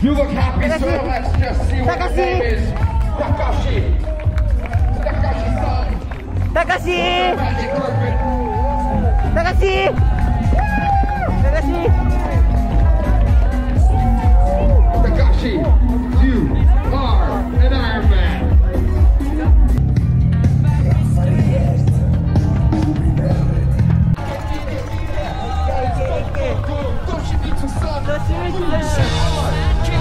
You look happy, so let's just see what Takashi. name is. Takashi. Takashi-san. Takashi! Takashi! Takashi! Takashi, you are an Ironman.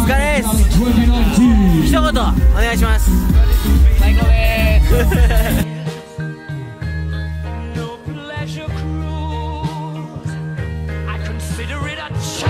疲れです一言お願いします最高です Consider it a challenge.